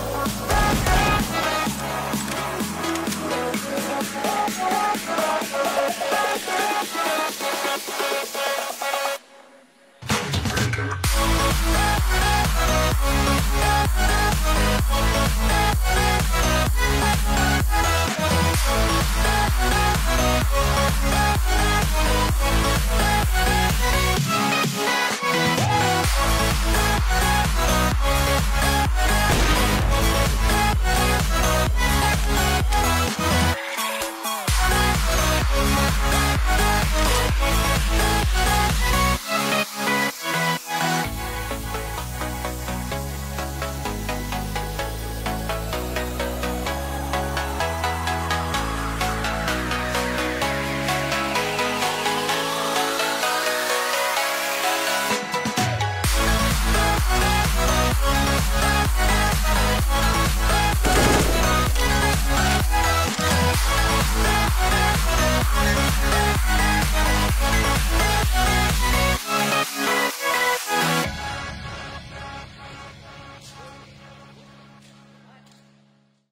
Oh, oh, oh.